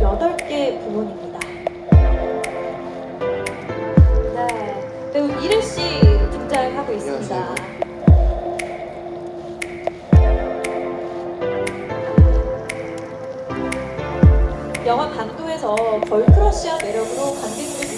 18개 부문입니다. 네, 배우 이래 씨 등장하고 있습니다. 영화 반도에서 걸크러쉬한 매력으로 관객들